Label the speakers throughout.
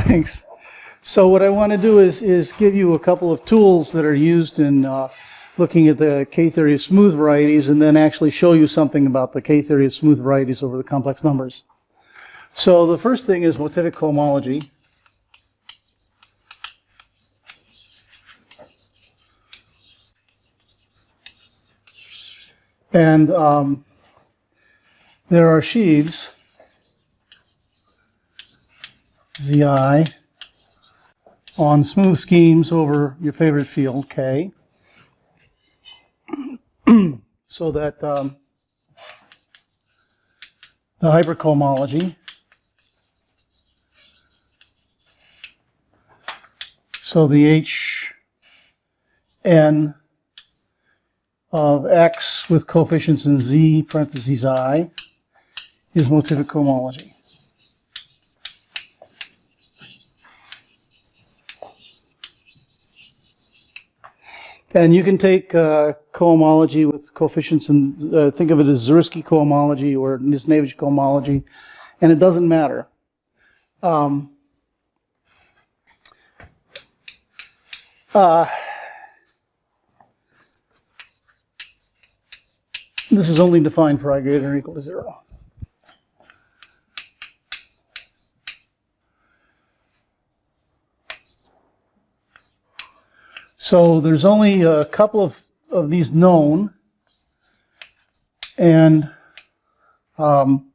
Speaker 1: Thanks. So what I want to do is, is give you a couple of tools that are used in uh, looking at the K-theory of smooth varieties and then actually show you something about the K-theory of smooth varieties over the complex numbers. So the first thing is motivic cohomology. And um, there are sheaves, Zi, on smooth schemes over your favorite field, K. so that um, the hypercohomology so the h n of x with coefficients in z parentheses i is motivic cohomology. And you can take uh, cohomology with coefficients and uh, think of it as Zariski cohomology or Nisnevich cohomology, and it doesn't matter. Um, uh, this is only defined for i greater than or equal to zero. So there's only a couple of, of these known. And um,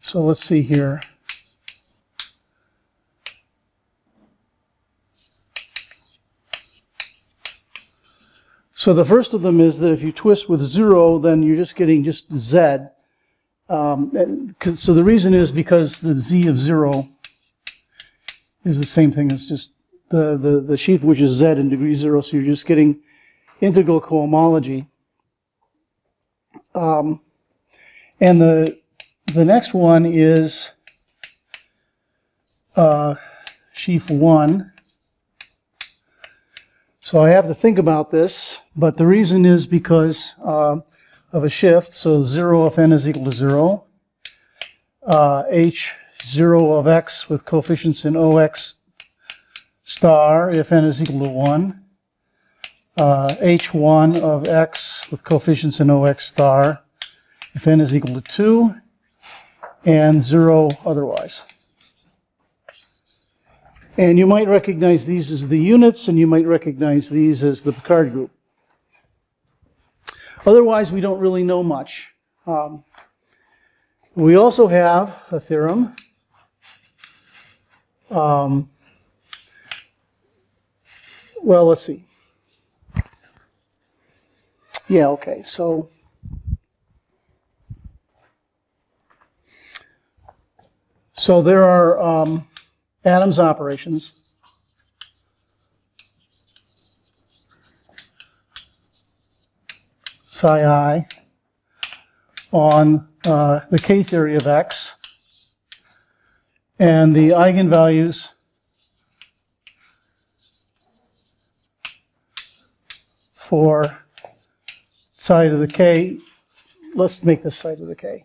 Speaker 1: so let's see here. So the first of them is that if you twist with zero, then you're just getting just z. Um, so the reason is because the z of zero is the same thing as just the, the, the sheaf which is z in degree zero, so you're just getting integral cohomology. Um, and the, the next one is uh, sheaf 1. So I have to think about this, but the reason is because uh, of a shift. So 0 if n is equal to 0. Uh, h 0 of x with coefficients in ox star if n is equal to 1, uh, h1 of x with coefficients in ox star if n is equal to 2, and 0 otherwise. And you might recognize these as the units, and you might recognize these as the Picard group. Otherwise, we don't really know much. Um, we also have a theorem um, well, let's see. Yeah, okay, so so there are um, Adams operations. psi i on uh, the k-theory of x, and the eigenvalues for psi of the k, let's make this psi of the k,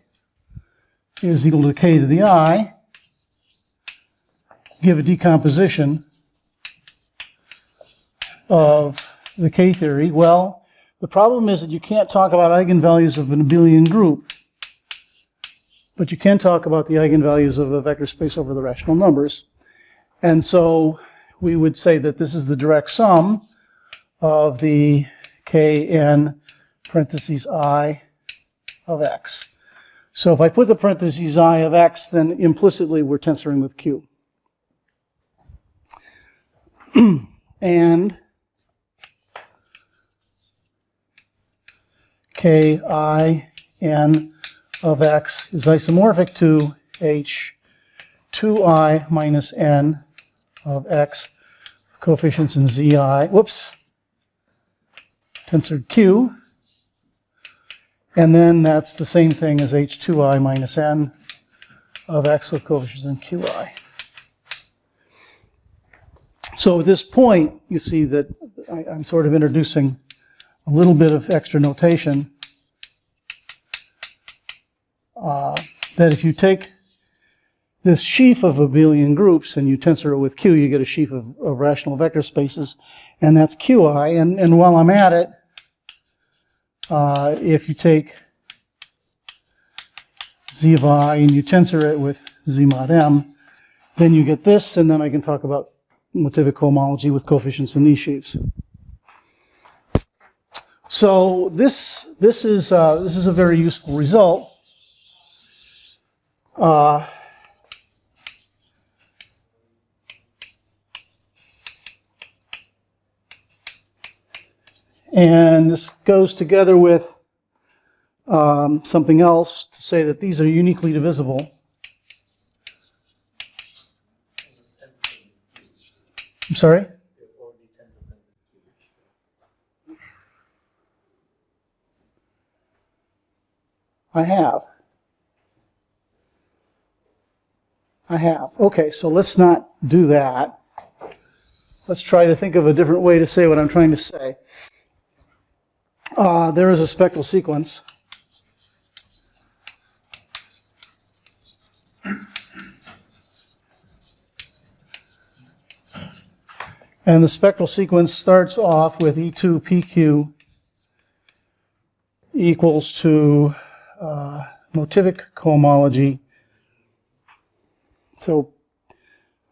Speaker 1: is equal to k to the i, give a decomposition of the k-theory. Well, the problem is that you can't talk about eigenvalues of an abelian group, but you can talk about the eigenvalues of a vector space over the rational numbers. And so we would say that this is the direct sum of the kn parentheses i of x. So if I put the parentheses i of x, then implicitly we're tensoring with q. and k i n of x is isomorphic to h 2i minus n of x coefficients in zi. Whoops tensor Q. And then that's the same thing as H2i minus n of x with coefficients in Qi. So at this point, you see that I, am sort of introducing a little bit of extra notation. Uh, that if you take this sheaf of abelian groups and you tensor it with Q, you get a sheaf of, of rational vector spaces, and that's Qi. And, and while I'm at it, uh, if you take z of i and you tensor it with z mod m, then you get this, and then I can talk about motivic cohomology with coefficients in these sheaves. So this this is uh, this is a very useful result. Uh, and this goes together with um, something else to say that these are uniquely divisible. I'm sorry? I have. I have. Okay, so let's not do that. Let's try to think of a different way to say what I'm trying to say. Uh, there is a spectral sequence. And the spectral sequence starts off with E2 PQ equals to uh, motivic cohomology. So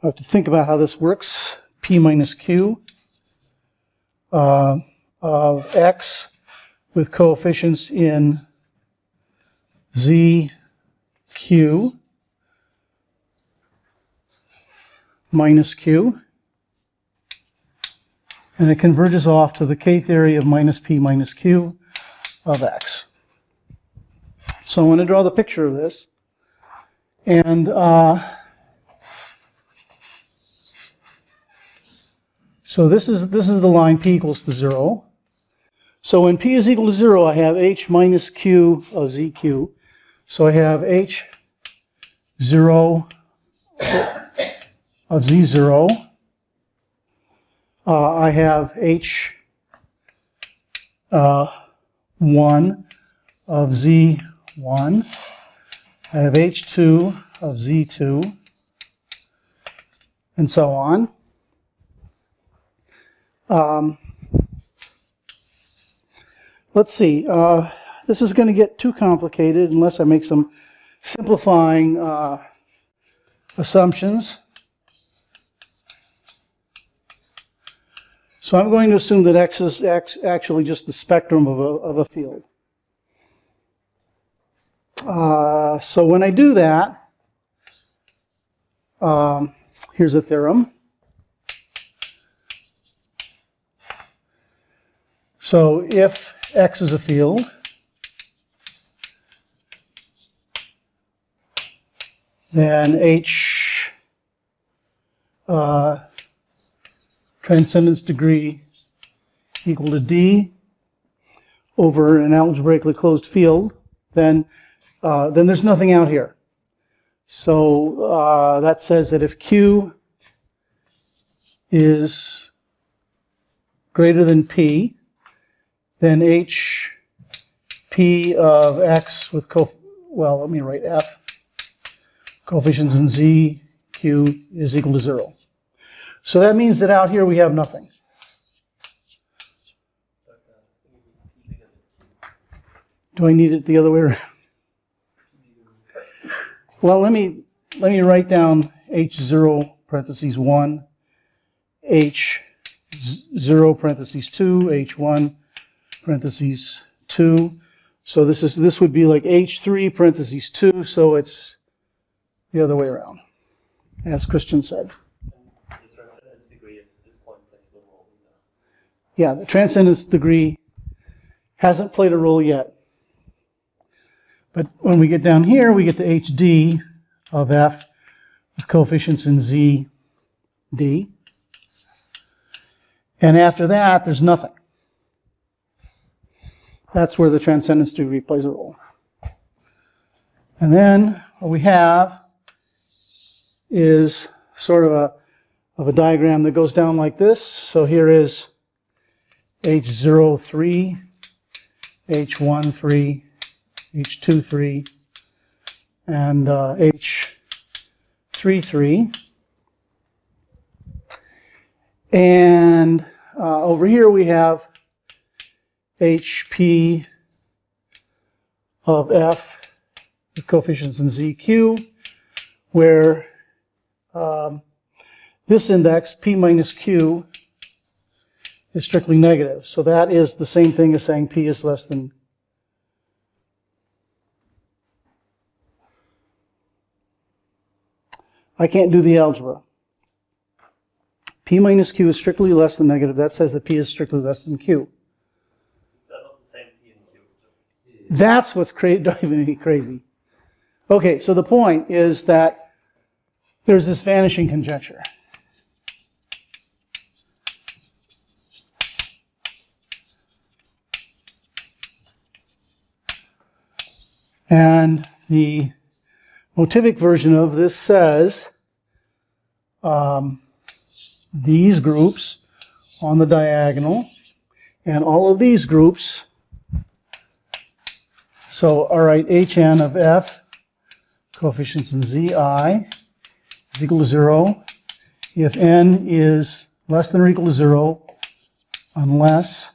Speaker 1: I have to think about how this works. P minus Q uh, of X with coefficients in Z, Q, minus Q. And it converges off to the K-theory of minus P minus Q of X. So I'm going to draw the picture of this. And uh, so this is this is the line p equals to zero. So when p is equal to zero, I have h minus q of zq. So I have h zero of z zero. Uh, I have h uh, one of z 1. I have H2 of Z2, and so on. Um, let's see. Uh, this is going to get too complicated unless I make some simplifying uh, assumptions. So I'm going to assume that X is X actually just the spectrum of a, of a field. Uh, so when I do that, um, here's a theorem. So if X is a field, then H uh, transcendence degree equal to D over an algebraically closed field, then uh, then there's nothing out here. So uh, that says that if Q is greater than P, then H P of X with co well, let me write F coefficients in Z Q is equal to zero. So that means that out here we have nothing. Do I need it the other way around? Well, let me let me write down h0 parentheses 1, h0 parentheses 2, h1 parentheses 2. So this is this would be like h3 parentheses 2, so it's the other way around, as Christian said. Yeah, the transcendence degree hasn't played a role yet. But when we get down here, we get the HD of F with coefficients in Z, D. And after that, there's nothing. That's where the transcendence degree plays a role. And then what we have is sort of a, of a diagram that goes down like this. So here is H03, H13, H2, 3, and uh, H 3, 3. And uh, over here we have HP of F with coefficients in ZQ, where um, this index, P minus Q, is strictly negative. So that is the same thing as saying P is less than I can't do the algebra. P minus Q is strictly less than negative. That says that P is strictly less than Q. That's what's cra- driving me crazy. Okay, so the point is that there's this vanishing conjecture. And the motivic version of this says um, these groups on the diagonal and all of these groups. So, all right, hn of f, coefficients in zi, is equal to 0 if n is less than or equal to 0 unless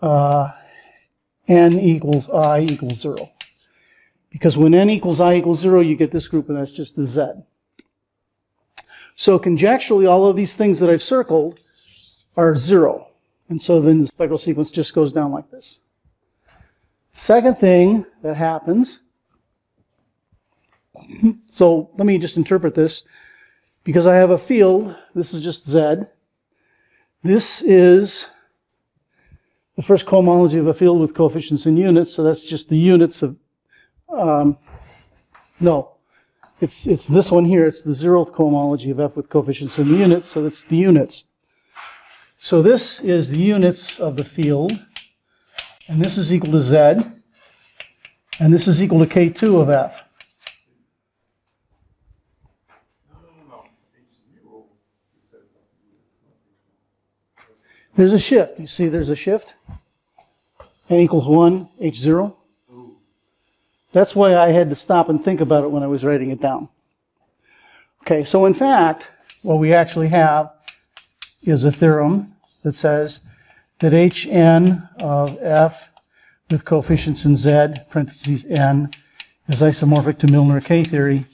Speaker 1: uh, n equals i equals 0. Because when n equals i equals 0, you get this group, and that's just the z. So conjecturally, all of these things that I've circled are 0. And so then the spectral sequence just goes down like this. Second thing that happens, so let me just interpret this. Because I have a field, this is just z. This is the first cohomology of a field with coefficients in units, so that's just the units of um, no, it's, it's this one here. It's the zeroth cohomology of f with coefficients in the units, so it's the units. So this is the units of the field, and this is equal to z, and this is equal to k2 of f. There's a shift. You see there's a shift? n equals 1, h0. That's why I had to stop and think about it when I was writing it down. Okay, so in fact, what we actually have is a theorem that says that hn of f with coefficients in z, parentheses n, is isomorphic to Milnor K-theory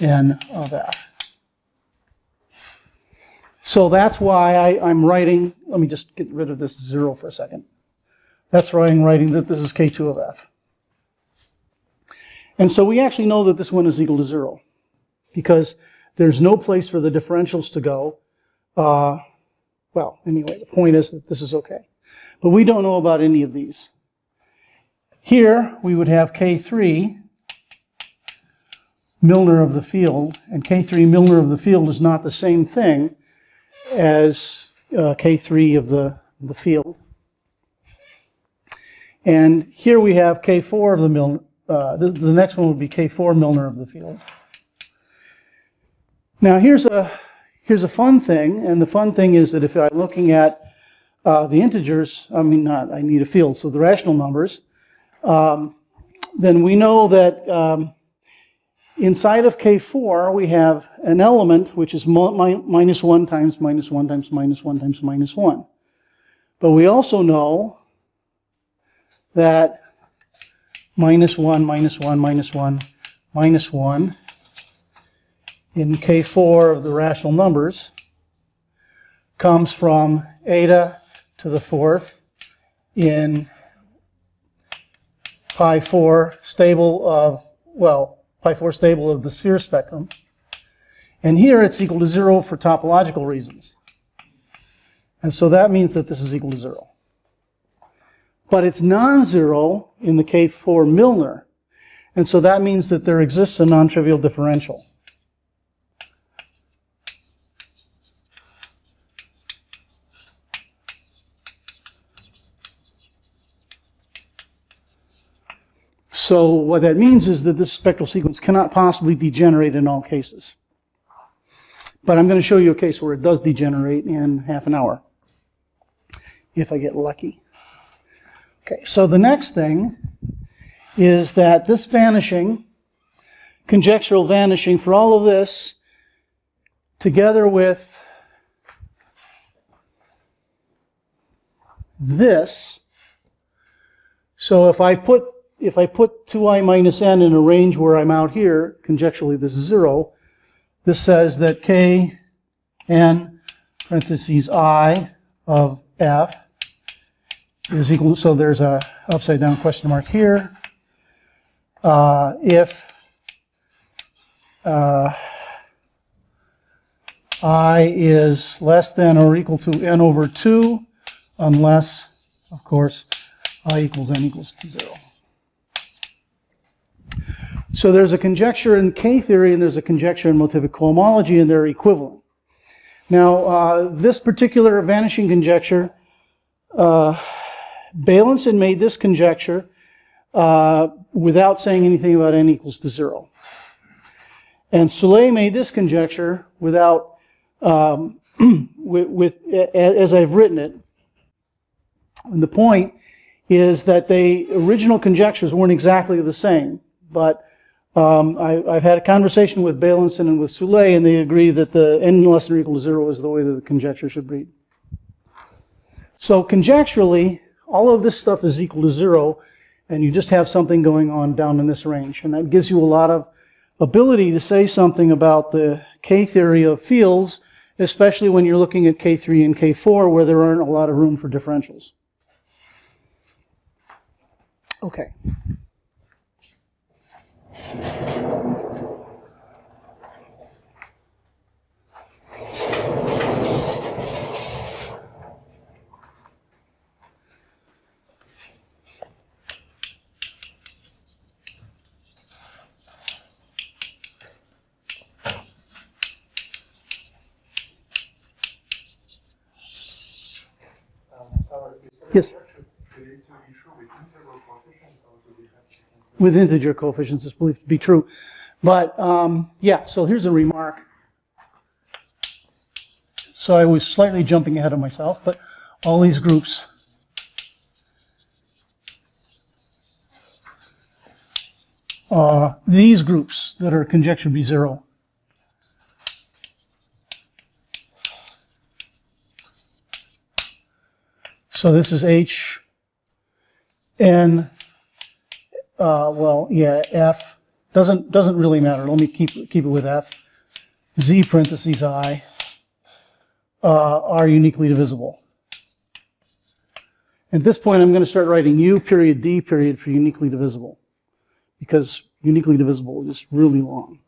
Speaker 1: n of f. So that's why I, am writing, let me just get rid of this zero for a second. That's why I'm writing that this is K2 of f. And so we actually know that this one is equal to zero because there's no place for the differentials to go. Uh, well, anyway, the point is that this is okay. But we don't know about any of these. Here, we would have K3, Milnor of the field, and K3 Milnor of the field is not the same thing as uh, K3 of the, the field. And here we have K4 of the Milnor, uh, the, the, next one would be K4 Milnor of the field. Now here's a here's a fun thing, and the fun thing is that if I'm looking at uh, the integers, I mean not, I need a field, so the rational numbers, um, then we know that um, inside of K4 we have an element which is mi minus 1 times minus 1 times minus 1 times minus 1. But we also know that minus 1, minus 1, minus 1, minus 1 in K4 of the rational numbers comes from eta to the fourth in pi 4 stable of, well, pi 4 stable of the sphere spectrum. And here it's equal to 0 for topological reasons. And so that means that this is equal to 0 but it's non-zero in the K4 Milnor. And so that means that there exists a non-trivial differential. So what that means is that this spectral sequence cannot possibly degenerate in all cases. But I'm going to show you a case where it does degenerate in half an hour, if I get lucky. Okay, so the next thing is that this vanishing conjectural vanishing for all of this together with this. So if I put if I put 2i minus n in a range where I'm out here, conjecturally this is 0, this says that k n parentheses i of f is equal, so there's a upside down question mark here. Uh, if uh, i is less than or equal to n over 2, unless, of course, i equals n equals to 0. So there's a conjecture in K-theory and there's a conjecture in motivic cohomology and they're equivalent. Now, uh, this particular vanishing conjecture, uh, Beilinson made this conjecture uh, without saying anything about n equals to 0. And Soulé made this conjecture without, um, with, with, as I've written it. And the point is that the original conjectures weren't exactly the same, but um, I, have had a conversation with Beilinson and with Soulé, and they agree that the n less than or equal to zero is the way that the conjecture should read. So conjecturally, all of this stuff is equal to zero, and you just have something going on down in this range. And that gives you a lot of ability to say something about the K-theory of fields, especially when you're looking at K3 and K4, where there aren't a lot of room for differentials. Okay. Yes. With integer coefficients, is believed to be true. But um, yeah, so here's a remark. So I was slightly jumping ahead of myself, but all these groups uh, these groups that are conjecture be zero. So this is H, N, uh, well, yeah, F. Doesn't, doesn't really matter. Let me keep, keep it with F. Z parentheses I uh, are uniquely divisible. At this point, I'm going to start writing U period D period for uniquely divisible because uniquely divisible is really long.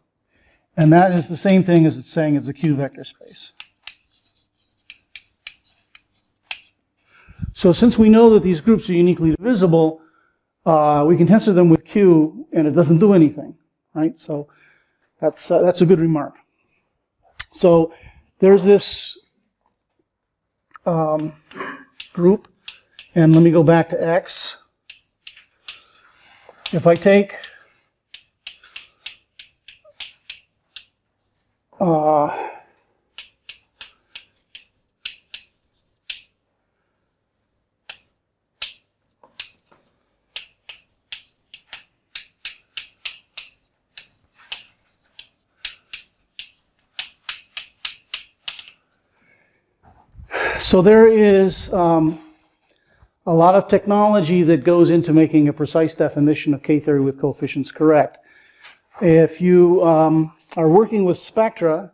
Speaker 1: And that is the same thing as it's saying it's a Q vector space. So since we know that these groups are uniquely divisible, uh, we can tensor them with Q and it doesn't do anything, right? So that's, uh, that's a good remark. So there's this um, group, and let me go back to X. If I take uh, So there is um, a lot of technology that goes into making a precise definition of K-theory with coefficients correct. If you um, are working with spectra,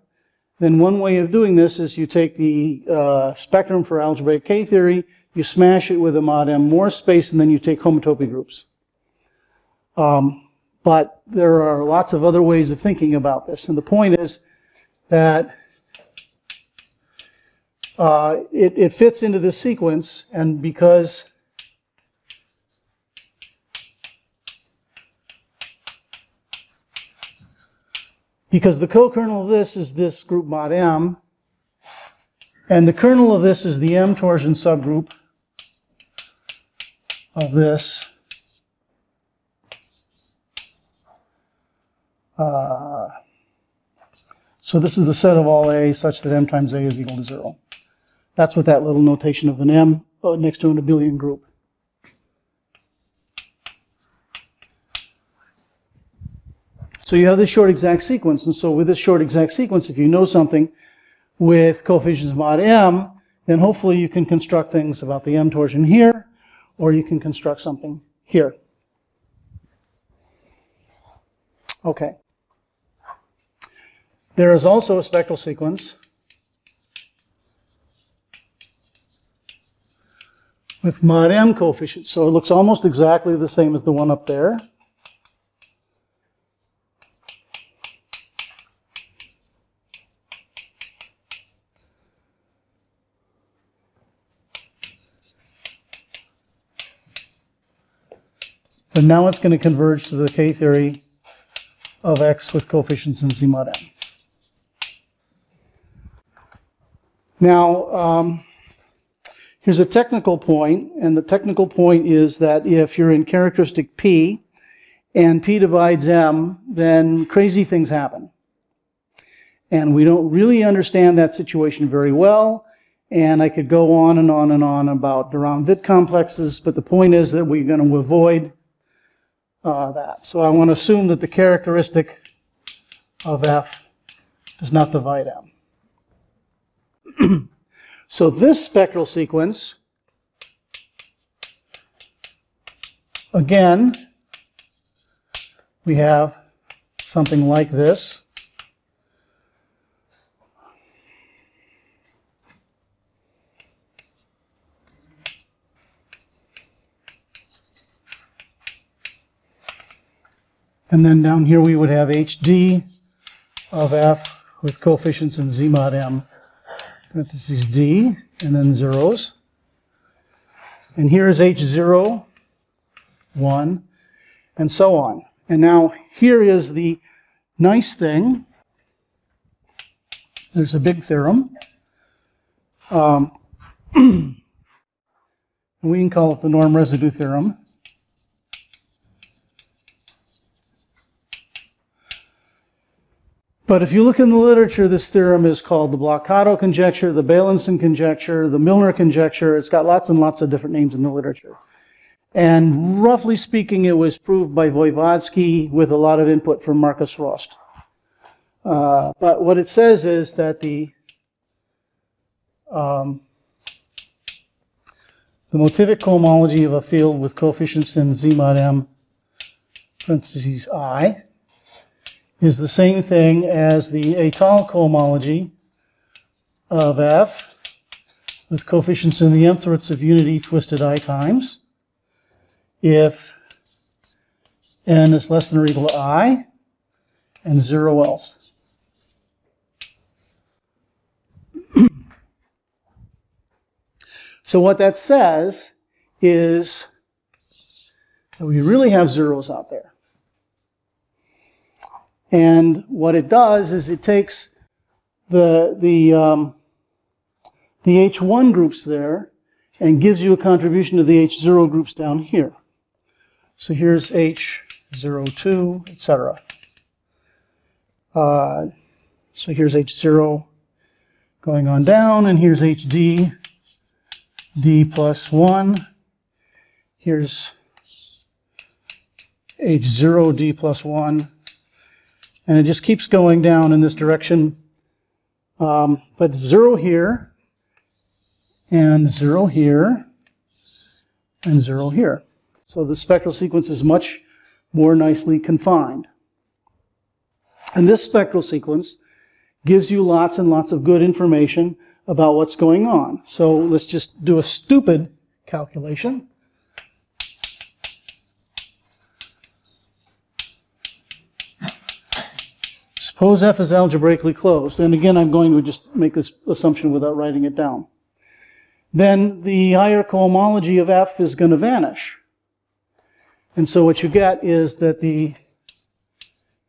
Speaker 1: then one way of doing this is you take the uh, spectrum for algebraic K-theory, you smash it with a mod M Moore space, and then you take homotopy groups. Um, but there are lots of other ways of thinking about this. And the point is that uh, it, it fits into this sequence, and because because the co-kernel of this is this group mod M, and the kernel of this is the M torsion subgroup of this. Uh, so this is the set of all A such that M times A is equal to zero. That's what that little notation of an M uh, next to an abelian group. So you have this short exact sequence. And so with this short exact sequence, if you know something with coefficients mod m, then hopefully you can construct things about the m torsion here, or you can construct something here. Okay. There is also a spectral sequence with mod m coefficients. So it looks almost exactly the same as the one up there. But now it's going to converge to the K-theory of x with coefficients in Z mod m. Now, um, here's a technical point, and the technical point is that if you're in characteristic P and P divides M, then crazy things happen. And we don't really understand that situation very well. And I could go on and on and on about de Rham-Witt complexes, but the point is that we're going to avoid uh, that. So I want to assume that the characteristic of F does not divide M. so this spectral sequence, again, we have something like this. And then down here we would have HD of F with coefficients in Z mod M, parentheses D, and then zeros. And here is H0, 1, and so on. And now here is the nice thing. There's a big theorem. Um, we can call it the norm residue theorem. But if you look in the literature, this theorem is called the Bloch-Kato conjecture, the Beilinson conjecture, the Milnor conjecture. It's got lots and lots of different names in the literature. And roughly speaking, it was proved by Voevodsky with a lot of input from Markus Rost. Uh, but what it says is that the um, the motivic cohomology of a field with coefficients in Z mod m, parentheses i, is the same thing as the étale cohomology of F with coefficients in the nth roots of unity twisted i times if n is less than or equal to i and zero else. so what that says is that we really have zeros out there. And what it does is it takes the, the, um, the H1 groups there and gives you a contribution to the H0 groups down here. So here's H02, etc. Uh, so here's H0 going on down, and here's HD, D plus 1. Here's H0, D plus 1. And it just keeps going down in this direction. Um, but zero here, and zero here, and zero here. So the spectral sequence is much more nicely confined. And this spectral sequence gives you lots and lots of good information about what's going on. So let's just do a stupid calculation. Suppose f is algebraically closed, and again I'm going to just make this assumption without writing it down. Then the higher cohomology of f is going to vanish. And so what you get is that the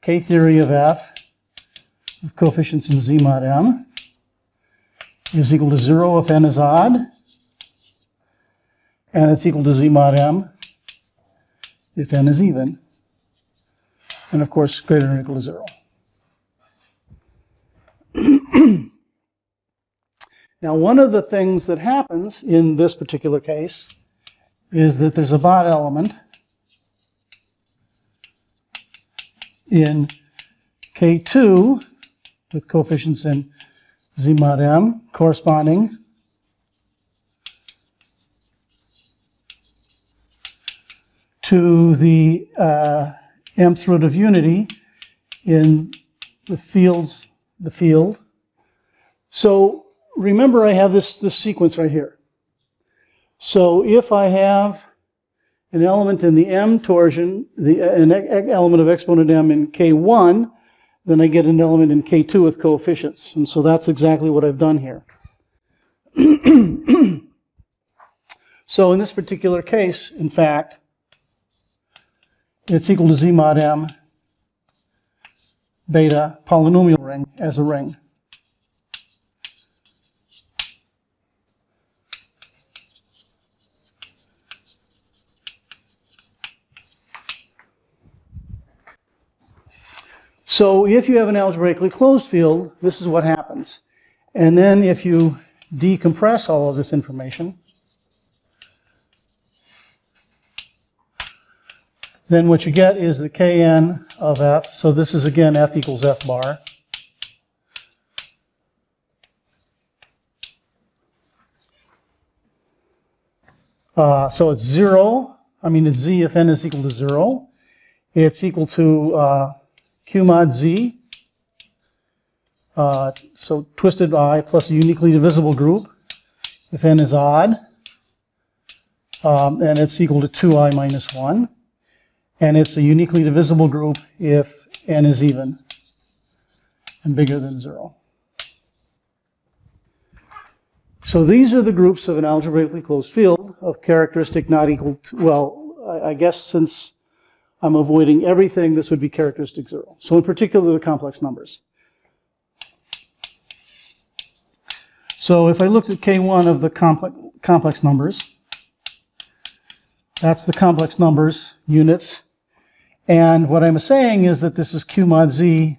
Speaker 1: k-theory of f with coefficients in z mod m is equal to 0 if n is odd, and it's equal to z mod m if n is even, and of course greater than or equal to 0. now, one of the things that happens in this particular case is that there's a Bott element in K2 with coefficients in Z mod M corresponding to the uh, mth root of unity in the fields, the field. So remember I have this, this sequence right here. So if I have an element in the M torsion, the, an element of exponent M in K1, then I get an element in K2 with coefficients. And so that's exactly what I've done here. so in this particular case, in fact, it's equal to Z mod M beta polynomial ring as a ring. So if you have an algebraically closed field, this is what happens. And then if you decompress all of this information, then what you get is the Kn of f. So this is again f equals f bar. Uh, so it's zero. I mean, it's z if n is equal to zero. It's equal to uh, q mod z. Uh, so twisted i plus a uniquely divisible group if n is odd. Um, and it's equal to 2i minus 1 and it's a uniquely divisible group if n is even and bigger than 0. So these are the groups of an algebraically closed field of characteristic not equal to, well, I, I guess since I'm avoiding everything, this would be characteristic 0. So in particular, the complex numbers. So if I looked at K1 of the complex, complex numbers, that's the complex numbers units and what I'm saying is that this is Q mod Z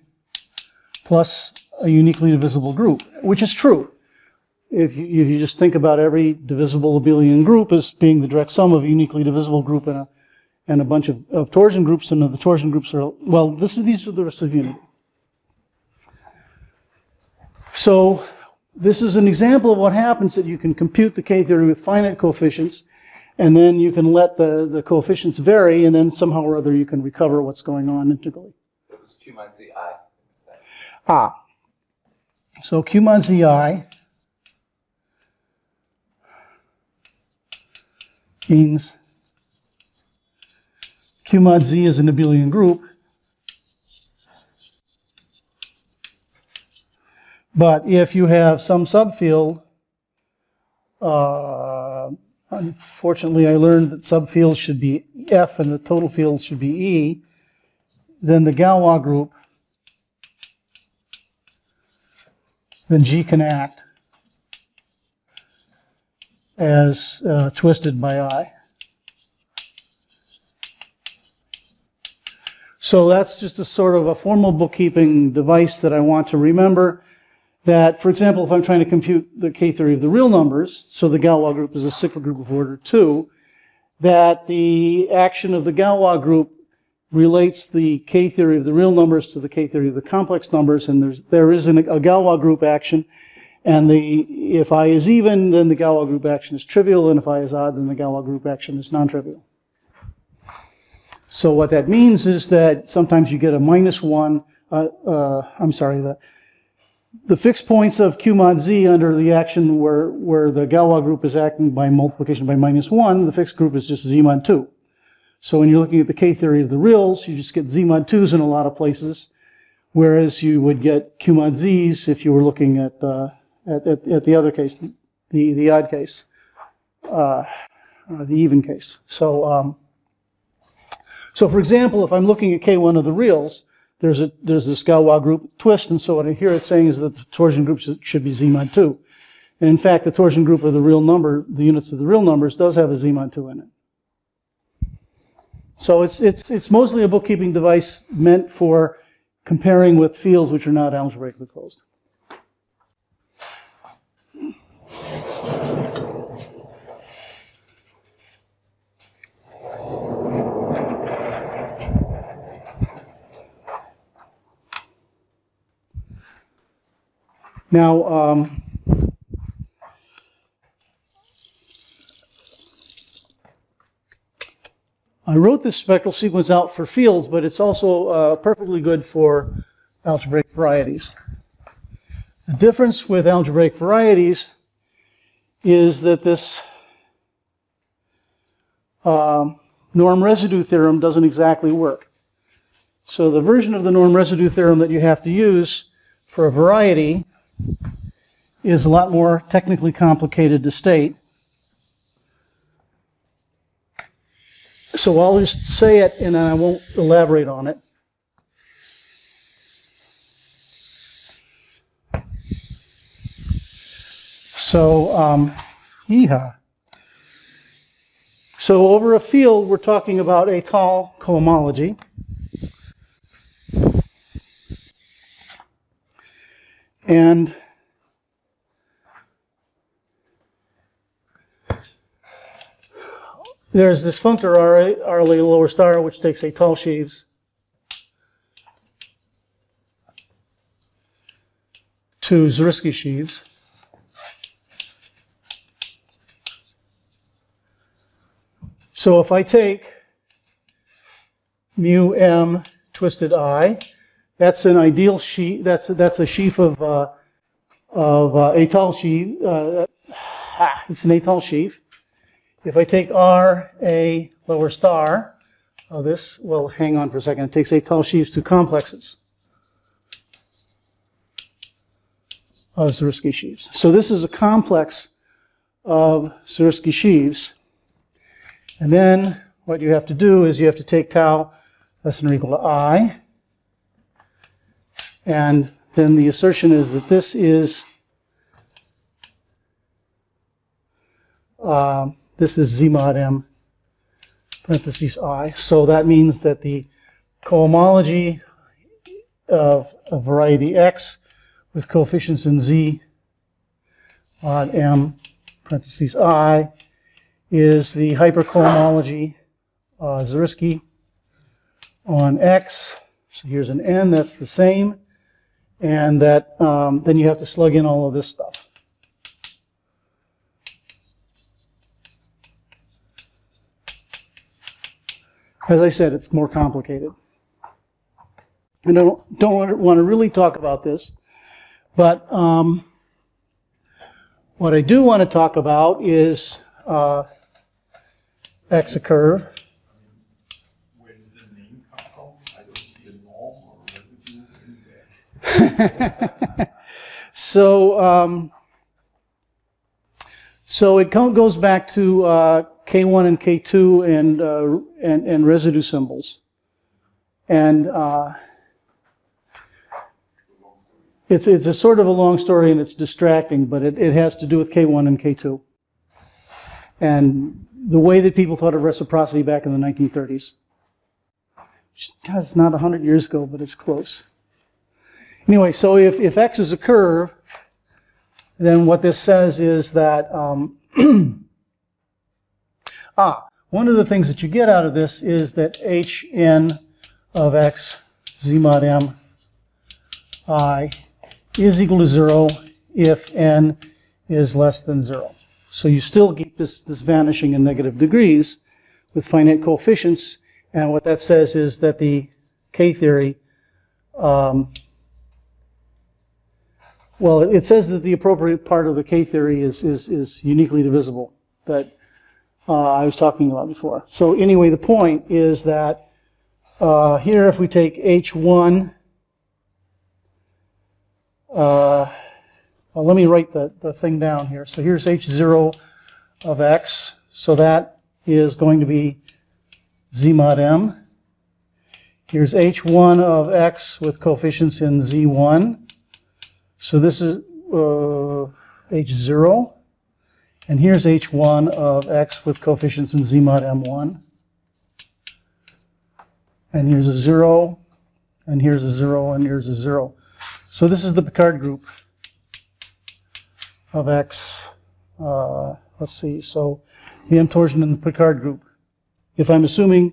Speaker 1: plus a uniquely divisible group, which is true. If you, if you just think about every divisible abelian group as being the direct sum of a uniquely divisible group and a, and a bunch of, of torsion groups, and the torsion groups are, well, this is, these are the roots of unity. So this is an example of what happens that you can compute the K-theory with finite coefficients and then you can let the, the coefficients vary, and then somehow or other you can recover what's going on integrally.
Speaker 2: What was Q mod Zi?
Speaker 1: Ah. So Q mod Zi means Q mod Z is an abelian group. But if you have some subfield, uh, Unfortunately, I learned that subfields should be F and the total fields should be E. Then the Galois group, then G can act as uh, twisted by I. So that's just a sort of a formal bookkeeping device that I want to remember that, for example, if I'm trying to compute the K-theory of the real numbers, so the Galois group is a cyclic group of order 2, that the action of the Galois group relates the K-theory of the real numbers to the K-theory of the complex numbers, and there's, there is an, a Galois group action, and the, if I is even, then the Galois group action is trivial, and if I is odd, then the Galois group action is non-trivial. So what that means is that sometimes you get a minus one, uh, uh, I'm sorry, the, the fixed points of Q mod Z under the action where, where the Galois group is acting by multiplication by minus 1, the fixed group is just Z mod 2. So when you're looking at the K-theory of the reals, you just get Z mod 2s in a lot of places, whereas you would get Q mod Zs if you were looking at, uh, at, at, at, the other case, the, the odd case, uh, uh, the even case. So, um, so for example, if I'm looking at K1 of the reals, there's a there's this Galois group twist, and so what I hear it saying is that the torsion group should be Z mod 2. And in fact, the torsion group of the real number, the units of the real numbers, does have a Z mod 2 in it. So it's, it's, it's mostly a bookkeeping device meant for comparing with fields which are not algebraically closed. Now, um, I wrote this spectral sequence out for fields, but it's also uh, perfectly good for algebraic varieties. The difference with algebraic varieties is that this um, norm residue theorem doesn't exactly work. So the version of the norm residue theorem that you have to use for a variety is a lot more technically complicated to state. So I'll just say it and I won't elaborate on it. So, um, yeehaw. So over a field, we're talking about étale cohomology. And there's this functor R lower star, which takes étale sheaves to Zariski sheaves. So if I take mu m twisted i, that's an ideal sheaf. That's that's a sheaf of uh, of uh, Étale sheaf. Uh, ah, it's an Étale sheaf. If I take r a lower star of this, well, hang on for a second. It takes Étale sheaves to complexes of Zariski sheaves. So this is a complex of Zariski sheaves. And then what you have to do is you have to take tau less than or equal to i. And then the assertion is that this is uh, this is z mod m parentheses i. So that means that the cohomology of a variety x with coefficients in z mod m parentheses i is the hypercohomology uh, Zariski on x. So here's an n that's the same. And that um, then you have to slug in all of this stuff. As I said, it's more complicated. I don't, don't want to really talk about this, but um, what I do want to talk about is uh, X curve.
Speaker 3: Where does the name come from? I don't see a norm or a residue in there.
Speaker 1: So, um, so it goes back to uh, K1 and K2 and, uh, and, and residue symbols. And uh, it's, it's a sort of a long story and it's distracting, but it, it has to do with K1 and K2. And the way that people thought of reciprocity back in the 1930s. God, it's not 100 years ago, but it's close. Anyway, so if, if x is a curve, then what this says is that, um, ah, one of the things that you get out of this is that hn of x z mod m i is equal to 0 if n is less than 0. So you still keep this, this vanishing in negative degrees with finite coefficients, and what that says is that the k-theory um, well, it says that the appropriate part of the K-theory is, is, is uniquely divisible that uh, I was talking about before. So anyway, the point is that uh, here if we take H1, uh, well, let me write the, the thing down here. So here's H0 of X. So that is going to be Z mod M. Here's H1 of X with coefficients in Z1. So this is uh, H0. And here's H1 of X with coefficients in Z mod M1. And here's a 0. And here's a 0. And here's a 0. So this is the Picard group of X. Uh, let's see. So the M torsion in the Picard group. If I'm assuming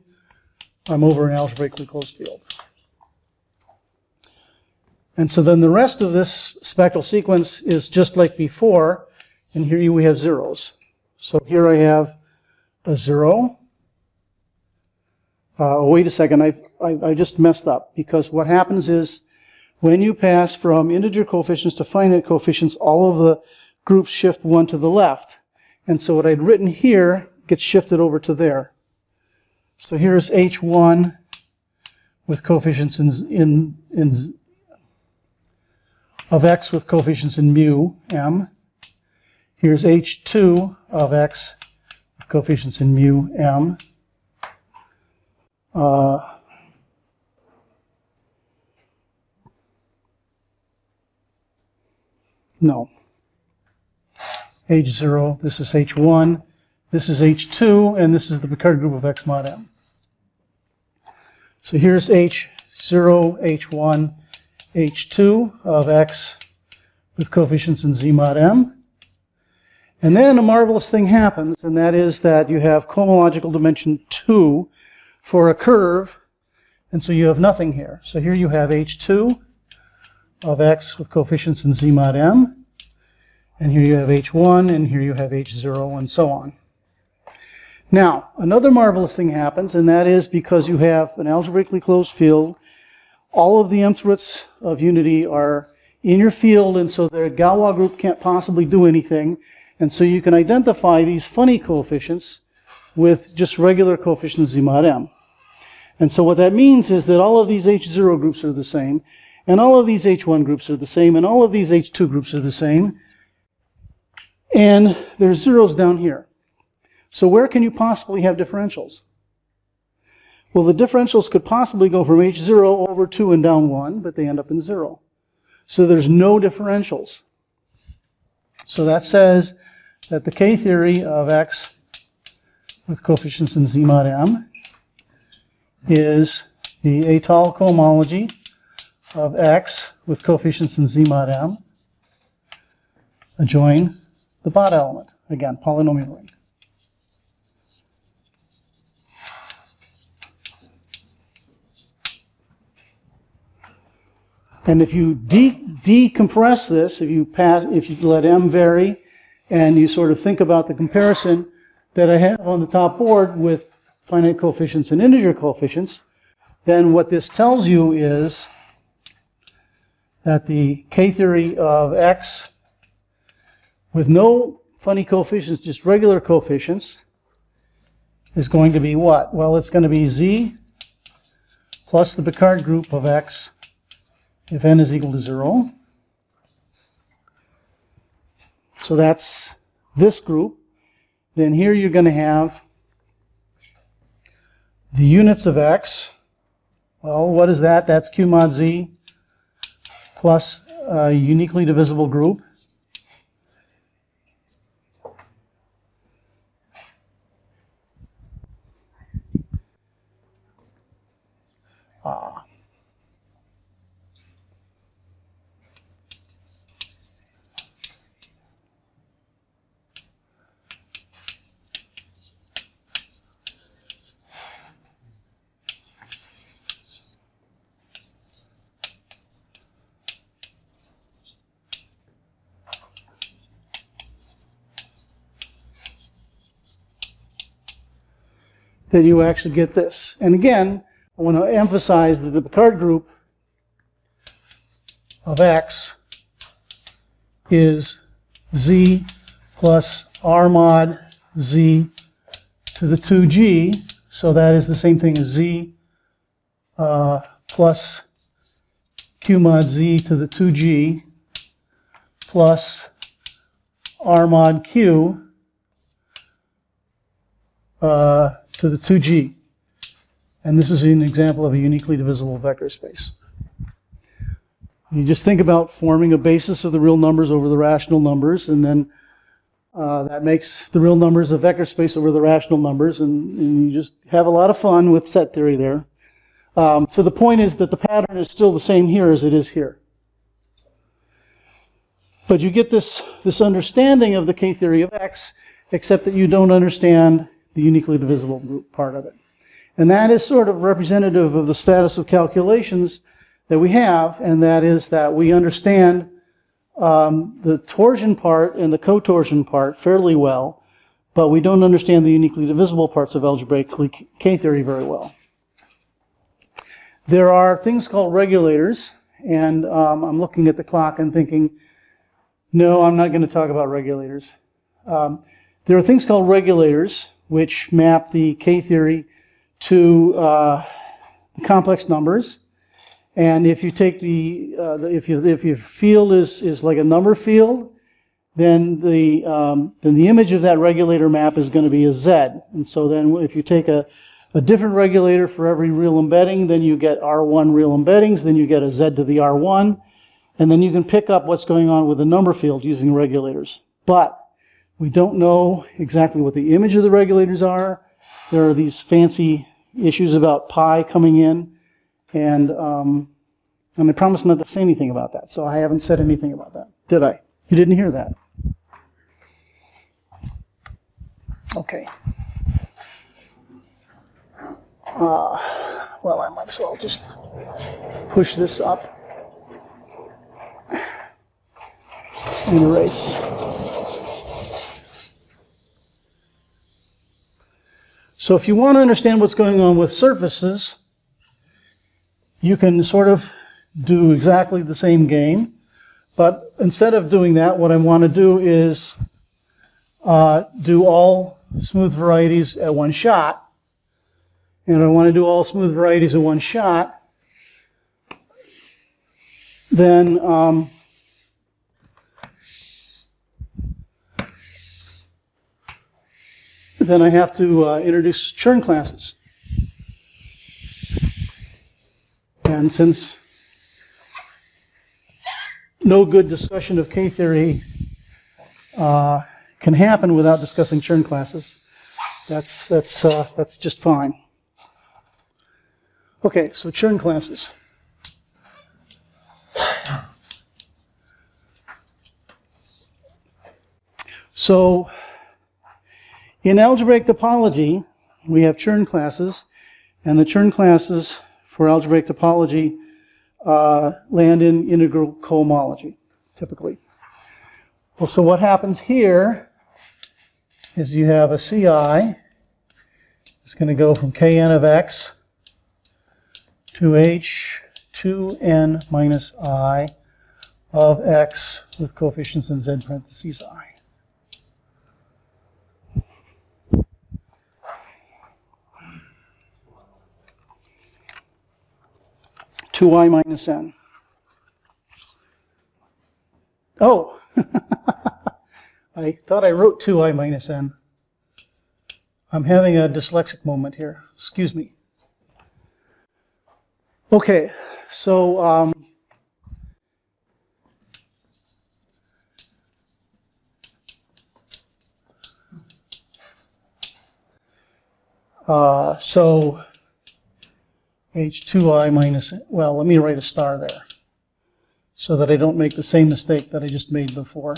Speaker 1: I'm over an algebraically closed field. And so then the rest of this spectral sequence is just like before, and here we have zeros. So here I have a zero. Uh, wait a second, I, I, I just messed up because what happens is when you pass from integer coefficients to finite coefficients, all of the groups shift one to the left. And so what I'd written here gets shifted over to there. So here's H1 with coefficients in, in, in of x with coefficients in mu, m. Here's H2 of x with coefficients in mu, m. Uh, no. H0, this is H1, this is H2, and this is the Picard group of x mod m. So here's H0, H1, H2 of x with coefficients in z mod m. And then a marvelous thing happens, and that is that you have cohomological dimension 2 for a curve, and so you have nothing here. So here you have H2 of x with coefficients in z mod m, and here you have H1, and here you have H0, and so on. Now, another marvelous thing happens, and that is because you have an algebraically closed field, all of the roots of unity are in your field, and so the Galois group can't possibly do anything. And so you can identify these funny coefficients with just regular coefficients z mod m. And so what that means is that all of these H0 groups are the same, and all of these H1 groups are the same, and all of these H2 groups are the same. And there's zeros down here. So where can you possibly have differentials? Well, the differentials could possibly go from H0 over 2 and down 1, but they end up in 0. So there's no differentials. So that says that the K-theory of x with coefficients in z mod m is the Étale cohomology of x with coefficients in z mod m adjoin the Bott element. Again, polynomial ring. And if you de- decompress this, if you pass, if you let m vary, and you sort of think about the comparison that I have on the top board with finite coefficients and integer coefficients, then what this tells you is that the k-theory of x with no funny coefficients, just regular coefficients, is going to be what? Well, it's going to be z plus the Picard group of x if n is equal to 0. So that's this group. Then here you're going to have the units of x. Well, what is that? That's q mod z plus a uniquely divisible group. That you actually get this. And again, I want to emphasize that the Picard group of x is z plus r mod z to the 2g. So that is the same thing as z uh, plus q mod z to the 2g plus r mod q uh, to the 2g. And this is an example of a uniquely divisible vector space. You just think about forming a basis of the real numbers over the rational numbers, and then uh, that makes the real numbers a vector space over the rational numbers, and, and you just have a lot of fun with set theory there. Um, so the point is that the pattern is still the same here as it is here. But you get this, this understanding of the K-theory of X, except that you don't understand the uniquely divisible group part of it. And that is sort of representative of the status of calculations that we have, and that is that we understand um, the torsion part and the cotorsion part fairly well, but we don't understand the uniquely divisible parts of algebraic K-theory very well. There are things called regulators, and um, I'm looking at the clock and thinking, no, I'm not going to talk about regulators. Um, there are things called regulators which map the K-theory to uh, complex numbers. And if you take the, uh, the, if you if your field is is like a number field, then the um, then the image of that regulator map is going to be a z. And so then if you take a a different regulator for every real embedding, then you get R1 real embeddings, then you get a z to the R1, and then you can pick up what's going on with the number field using regulators. But we don't know exactly what the image of the regulators are. There are these fancy issues about pi coming in, and um, and I promised not to say anything about that, so I haven't said anything about that. Did I? You didn't hear that. Okay. Uh, well, I might as well just push this up and erase. So if you want to understand what's going on with surfaces, you can sort of do exactly the same game. But instead of doing that, what I want to do is uh, do all smooth varieties at one shot. And I want to do all smooth varieties at one shot. Then um, then I have to uh, introduce Chern classes. And since no good discussion of K-theory uh, can happen without discussing Chern classes, that's, that's, uh, that's just fine. Okay, so Chern classes. So in algebraic topology, we have Chern classes, and the Chern classes for algebraic topology uh, land in integral cohomology, typically. Well, so what happens here is you have a CI. It's going to go from Kn of x to h 2n minus i of x with coefficients in z parentheses i. Two i minus n. Oh, I thought I wrote 2i minus n. I'm having a dyslexic moment here. Excuse me. Okay, so um, uh, so h2i minus, well, let me write a star there so that I don't make the same mistake that I just made before.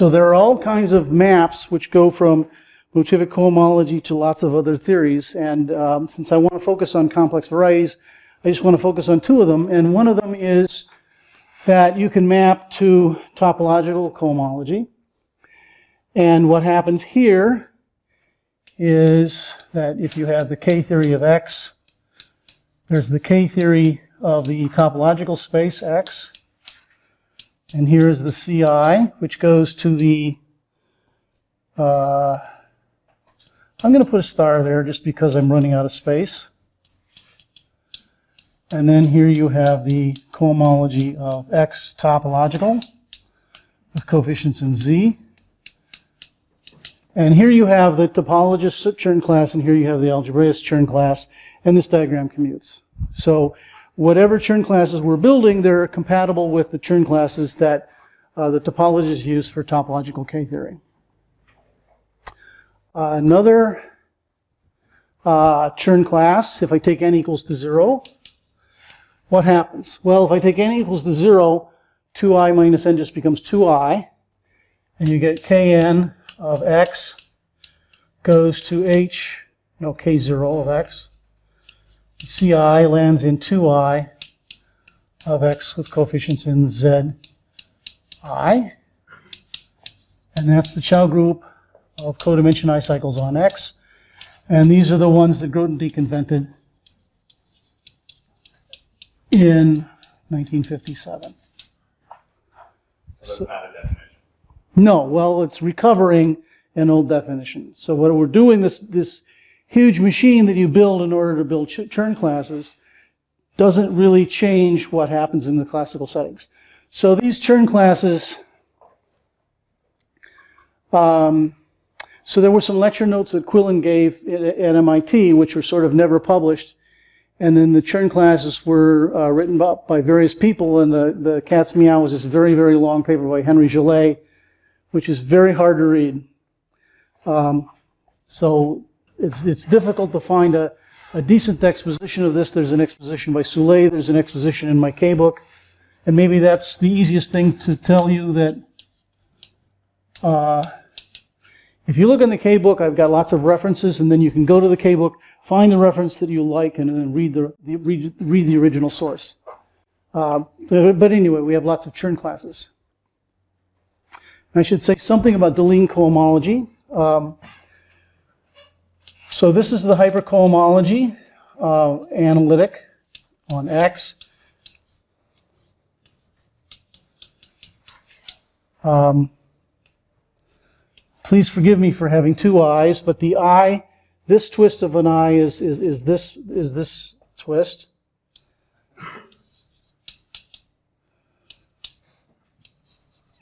Speaker 1: So there are all kinds of maps which go from motivic cohomology to lots of other theories. And um, since I want to focus on complex varieties, I just want to focus on two of them. And one of them is that you can map to topological cohomology. And what happens here is that if you have the K-theory of X, there's the K-theory of the topological space X, and here is the CI, which goes to the, uh, I'm going to put a star there just because I'm running out of space. And then here you have the cohomology of X topological with coefficients in Z. And here you have the topologist Chern class, and here you have the algebraist Chern class, and this diagram commutes. So whatever Chern classes we're building, they're compatible with the Chern classes that uh, the topologists use for topological K-theory. Uh, another uh, Chern class, if I take n equals to 0, what happens? Well, if I take n equals to 0, 2i minus n just becomes 2i, and you get kn of x goes to h, no, k0 of x. ci lands in 2i of x with coefficients in z i. And that's the Chow group of codimension i cycles on x. And these are the ones that Grothendieck invented in 1957.
Speaker 3: So that's not a definition.
Speaker 1: No, well, it's recovering an old definition. So what we're doing, this, this huge machine that you build in order to build ch- Chern classes doesn't really change what happens in the classical settings. So these Chern classes, um, so there were some lecture notes that Quillen gave at, at MIT, which were sort of never published. And then the Chern classes were uh, written up by various people, and the, the cat's meow was this very, very long paper by Henry Gillet, which is very hard to read. Um, so it's, it's difficult to find a, a decent exposition of this. There's an exposition by Soule, there's an exposition in my K book, and maybe that's the easiest thing to tell you that uh, if you look in the K book, I've got lots of references, and then you can go to the K book, find the reference that you like, and then read the, the read, read the original source. Uh, but anyway, we have lots of Chern classes. I should say something about Deligne cohomology. Um, so this is the hypercohomology uh, analytic on X. Um, please forgive me for having two eyes, but the eye, this twist of an eye is, is, is this is this twist.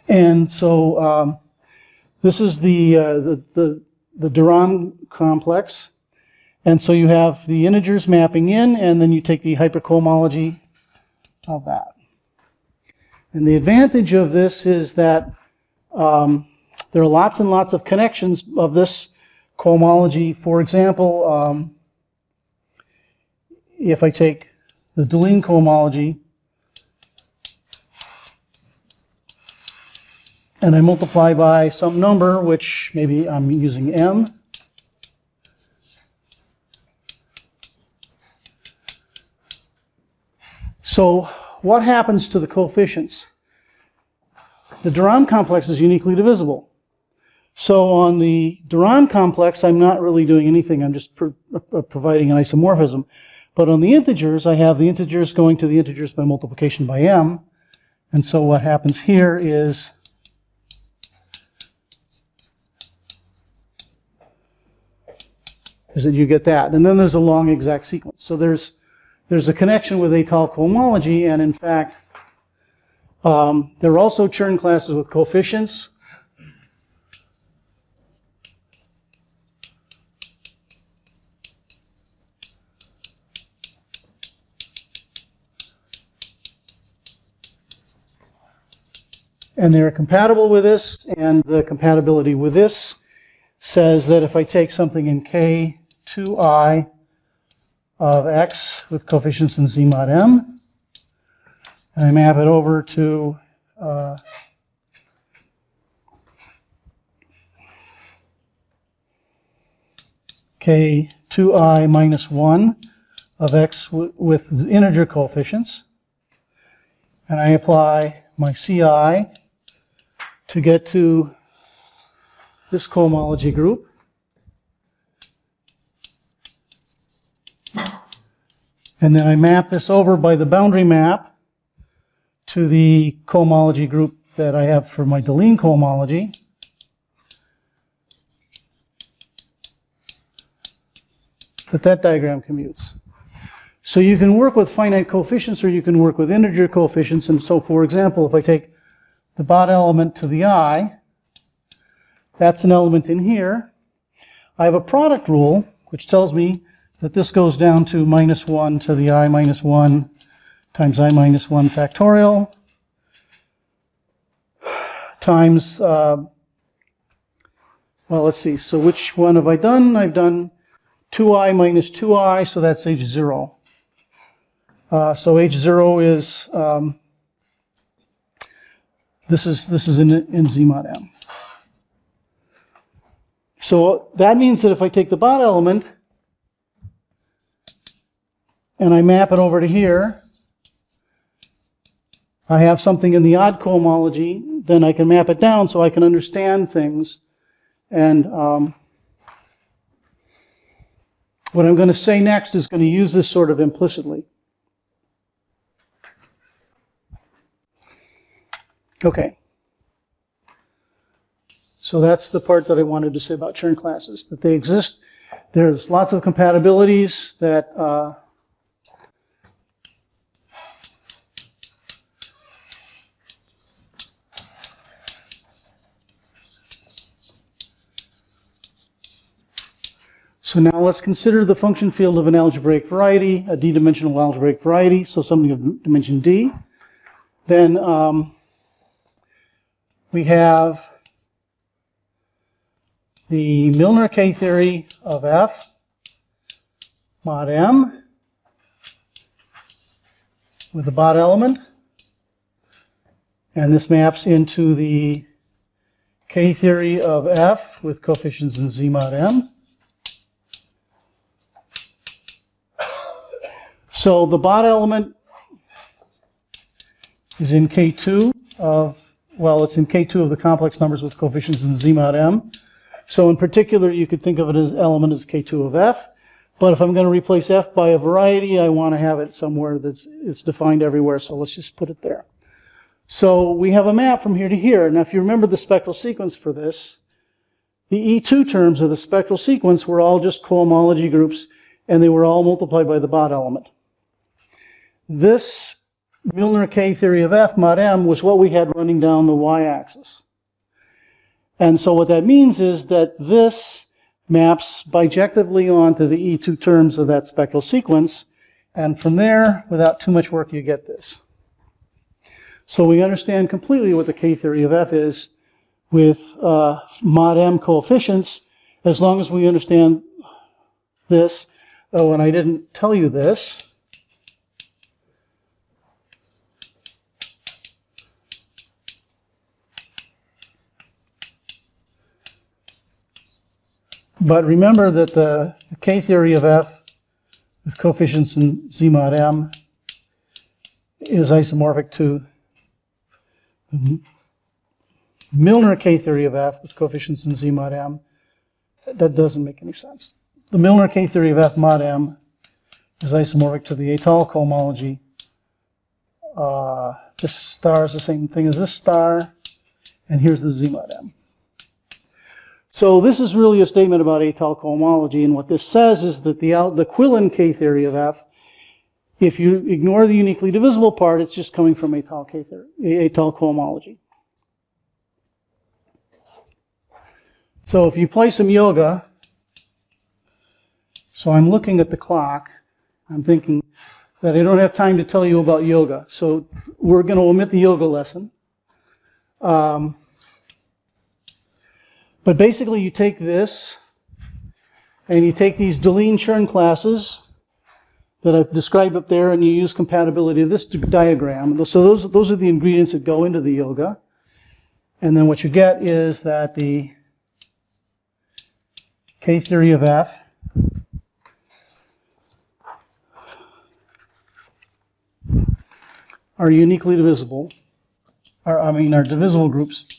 Speaker 1: And so um, this is the, uh, the, the, the de Rham complex. And so you have the integers mapping in, and then you take the hypercohomology of that. And the advantage of this is that um, there are lots and lots of connections of this cohomology. For example, um, if I take the Deligne cohomology, and I multiply by some number, which maybe I'm using m. So what happens to the coefficients? The de Rham complex is uniquely divisible. So on the de Rham complex, I'm not really doing anything. I'm just pro uh, providing an isomorphism. But on the integers, I have the integers going to the integers by multiplication by m. And so what happens here is is that you get that. And then there's a long exact sequence. So there's, there's a connection with étale cohomology, and in fact, um, there are also Chern classes with coefficients. And they're compatible with this, and the compatibility with this says that if I take something in K2i of x with coefficients in Z mod m, and I map it over to uh, K2i minus 1 of x with integer coefficients, and I apply my CI to get to this cohomology group. And then I map this over by the boundary map to the cohomology group that I have for my Deligne cohomology. That that diagram commutes. So you can work with finite coefficients or you can work with integer coefficients. And so, for example, if I take the Bott element to the i, that's an element in here. I have a product rule, which tells me that this goes down to minus 1 to the i minus 1 times i minus 1 factorial times, uh, well, let's see. So which one have I done? I've done 2i minus 2i, so that's h0. Uh, so h0 is, um, this is, this is in, in z mod m. So that means that if I take the Bott element and I map it over to here, I have something in the odd cohomology, then I can map it down so I can understand things. And um, what I'm going to say next is going to use this sort of implicitly. Okay. So that's the part that I wanted to say about Chern classes, that they exist. There's lots of compatibilities that uh, So now let's consider the function field of an algebraic variety, a d-dimensional algebraic variety, so something of dimension d. Then um, we have the Milnor K-theory of f mod m with the Bott element. And this maps into the K-theory of f with coefficients in z mod m. So the Bott element is in K2 of, well, it's in K2 of the complex numbers with coefficients in Z mod M. So in particular, you could think of it as element as K2 of F. But if I'm going to replace F by a variety, I want to have it somewhere that's it's defined everywhere. So let's just put it there. So we have a map from here to here. Now, if you remember the spectral sequence for this, the E2 terms of the spectral sequence were all just cohomology groups, and they were all multiplied by the Bott element. This Milnor K theory of F mod M was what we had running down the y-axis. And so what that means is that this maps bijectively onto the E2 terms of that spectral sequence. And from there, without too much work, you get this. So we understand completely what the K theory of F is with uh, mod M coefficients, as long as we understand this. Oh, and I didn't tell you this. But remember that the, the K-theory of F with coefficients in Z mod M is isomorphic to the Milnor K-theory of F with coefficients in Z mod M. That doesn't make any sense. The Milnor K-theory of F mod M is isomorphic to the Étale cohomology. Uh, this star is the same thing as this star, and here's the Z mod M. So this is really a statement about Étale cohomology, and what this says is that the, the Quillen K-theory of F, if you ignore the uniquely divisible part, it's just coming from Étale K-theory, Étale cohomology. So if you play some yoga, so I'm looking at the clock, I'm thinking that I don't have time to tell you about yoga, so we're going to omit the yoga lesson. Um, but basically, you take this and you take these Deligne Chern classes that I've described up there and you use compatibility of this diagram. So those, those are the ingredients that go into the yoga. And then what you get is that the K theory of F are uniquely divisible, are, I mean, are divisible groups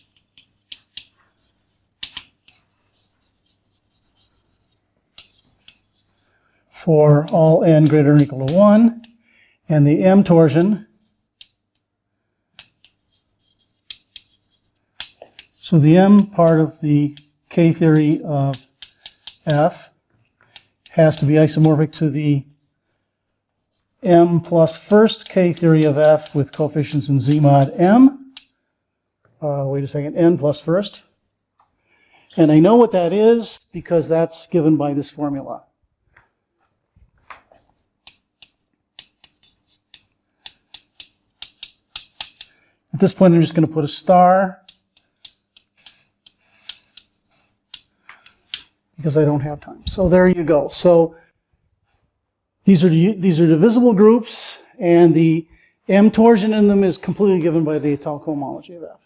Speaker 1: for all n greater than or equal to 1, and the M torsion. So the M part of the K theory of F has to be isomorphic to the M plus first K theory of F with coefficients in Z mod M. Uh, wait a second, N plus first. And I know what that is because that's given by this formula. At this point, I'm just going to put a star because I don't have time. So there you go. So these are these are divisible groups, and the M torsion in them is completely given by the Étale cohomology of F.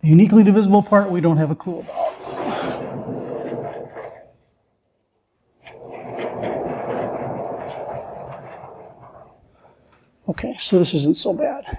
Speaker 1: The uniquely divisible part we don't have a clue about. Okay, so this isn't so bad.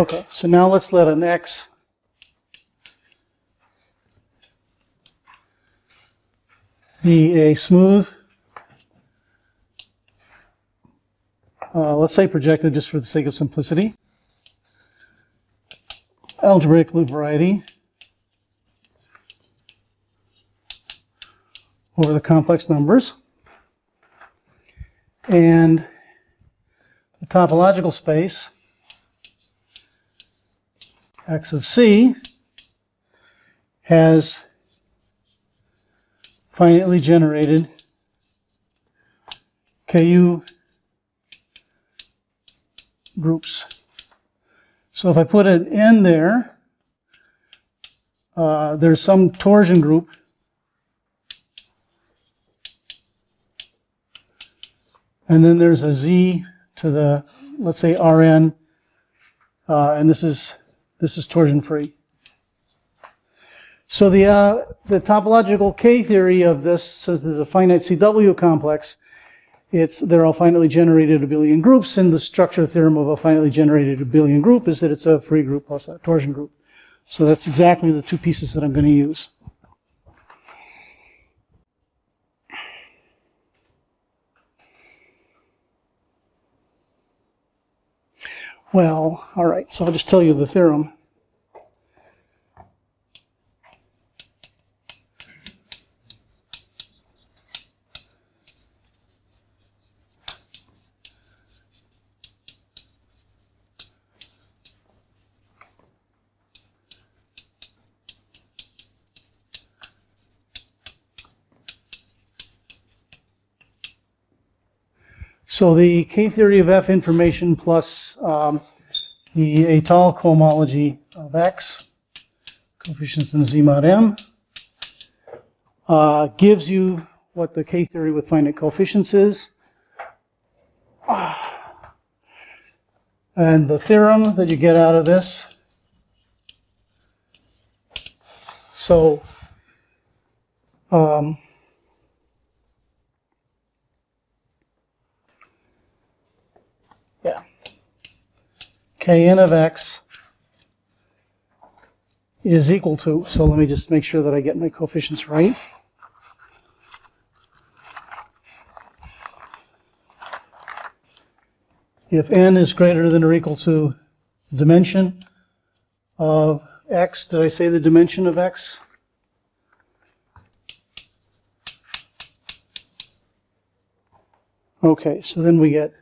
Speaker 1: Okay, so now let's let an X be a smooth, uh, let's say projected just for the sake of simplicity, algebraic loop variety over the complex numbers. And the topological space x of c has finitely generated ku groups. So if I put an n there, uh, there's some torsion group and then there's a z to the, let's say rn, uh, and this is this is torsion free. So the, uh, the topological K theory of this says there's a finite CW complex. It's, they're all finitely generated abelian groups, and the structure theorem of a finitely generated abelian group is that it's a free group plus a torsion group. So that's exactly the two pieces that I'm going to use. Well, all right, so I'll just tell you the theorem. So the K-theory of F information plus um, the Étale cohomology of X, coefficients in Z mod M, uh, gives you what the K-theory with finite coefficients is. And the theorem that you get out of this. So, um, Kn of x is equal to, so let me just make sure that I get my coefficients right. If n is greater than or equal to dimension of x, did I say the dimension of x? Okay, so then we get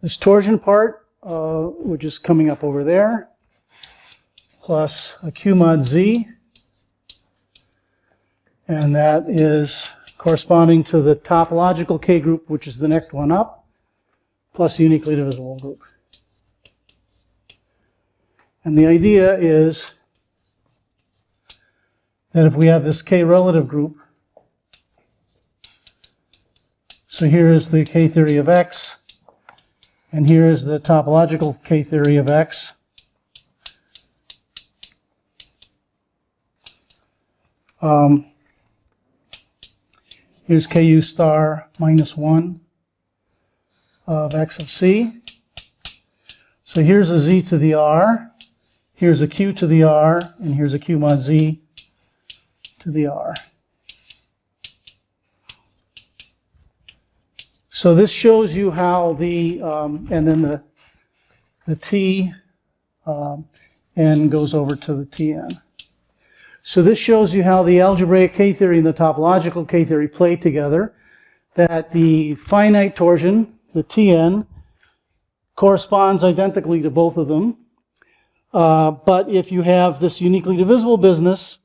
Speaker 1: this torsion part, uh, which is coming up over there, plus a q mod z, and that is corresponding to the topological k group, which is the next one up, plus a uniquely divisible group. And the idea is that if we have this k relative group, so here is the k theory of x, and here is the topological K theory of X. Um, here's Ku star minus 1 of X of C. So here's a Z to the R, here's a Q to the R, and here's a Q mod Z to the R. So this shows you how the, um, and then the, the T, um, n goes over to the Tn. So this shows you how the algebraic K-theory and the topological K-theory play together, that the finite torsion, the Tn, corresponds identically to both of them. Uh, but if you have this uniquely divisible business,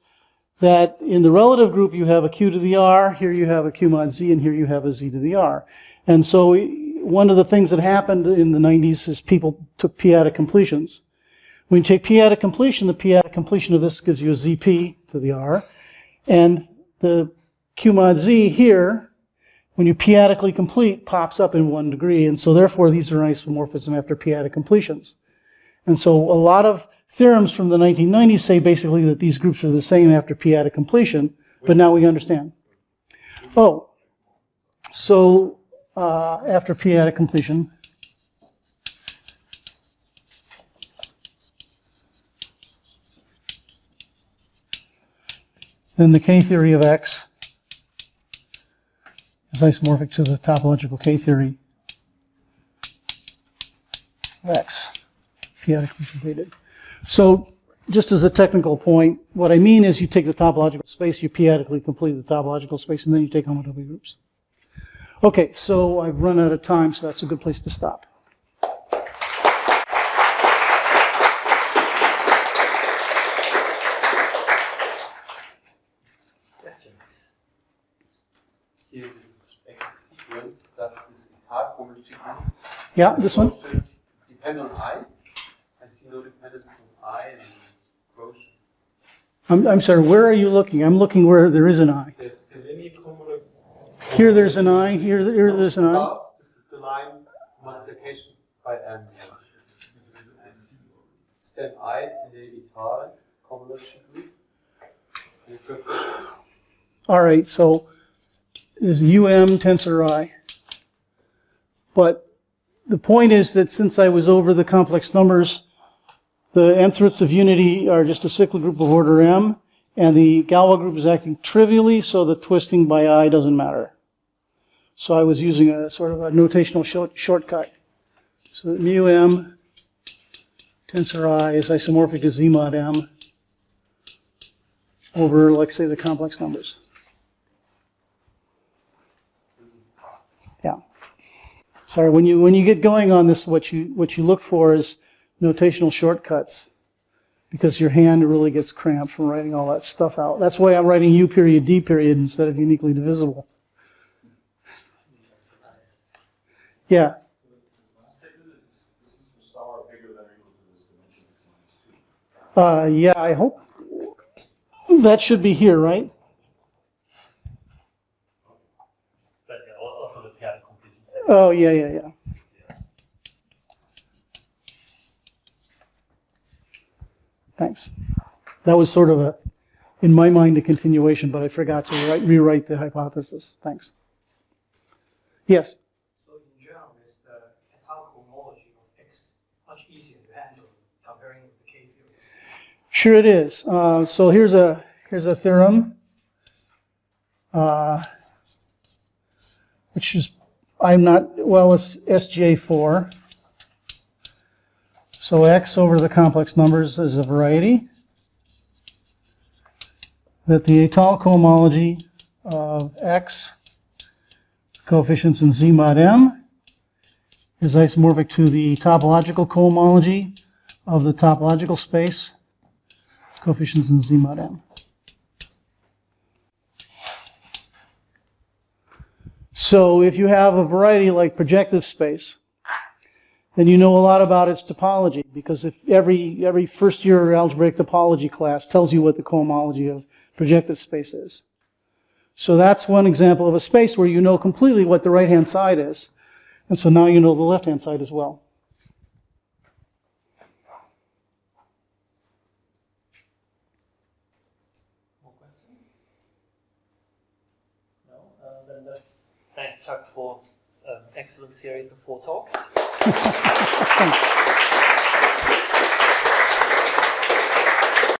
Speaker 1: that in the relative group you have a q to the r, here you have a q mod z, and here you have a z to the r. And so one of the things that happened in the 90s is people took p-adic completions. When you take p-adic completion, the p-adic completion of this gives you a zp to the r. And the q mod z here, when you p-adically complete, pops up in one degree. And so therefore these are isomorphism after p-adic completions. And so a lot of theorems from the 1990s say basically that these groups are the same after p-adic completion, but now we understand. Oh, so uh, after p-adic completion, then the K-theory of X is isomorphic to the topological K-theory of X, p-adically completed. So just as a technical point, what I mean is you take the topological space, you p-adically complete the topological space, and then you take homotopy groups. Okay, so I've run out of time, so that's a good place to stop.
Speaker 2: Questions? Here this sequence, does this entire cohomology
Speaker 1: Yeah, this one?
Speaker 2: depend on I? I see no dependence on I and quotient.
Speaker 1: I'm, I'm sorry, where are you looking? I'm looking where there is an I.
Speaker 2: There's a linear
Speaker 1: Here there's an I, here, here there's an I.
Speaker 2: above this is the line multiplication by M. Yes. I in étale cohomology group?
Speaker 1: All right, so there's UM tensor I. But the point is that since I was over the complex numbers, the nth roots of unity are just a cyclic group of order M, and the Galois group is acting trivially, so the twisting by I doesn't matter. So I was using a sort of a notational short, shortcut. So that mu M tensor I is isomorphic to Z mod M over, let's say, the complex numbers. Yeah. Sorry, when you when you get going on this, what you what you look for is notational shortcuts, because your hand really gets cramped from writing all that stuff out. That's why I'm writing U period D period instead of uniquely divisible. Yeah.
Speaker 3: This is for star bigger than or equal to this dimension x minus two.
Speaker 1: Uh, yeah, I hope that should be here, right?
Speaker 4: Yeah.
Speaker 1: Oh, yeah, yeah, yeah. Thanks. That was sort of a, in my mind, a continuation, but I forgot to write, rewrite the hypothesis. Thanks. Yes.
Speaker 5: So in general, is the étale cohomology of X much easier to handle comparing with the K theory?
Speaker 1: Sure it is. Uh, so here's a here's a theorem, uh, which is I'm not well. It's SGA4. So x over the complex numbers is a variety. That the Étale cohomology of x coefficients in Z mod m is isomorphic to the topological cohomology of the topological space coefficients in Z mod m. So if you have a variety like projective space, then you know a lot about its topology because if every every first year algebraic topology class tells you what the cohomology of projective space is. So that's one example of a space where you know completely what the right hand side is. And so now you know the left hand side as well.
Speaker 4: Chuck for an excellent series of four talks.